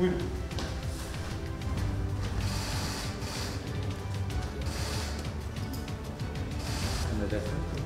And Ne dersin?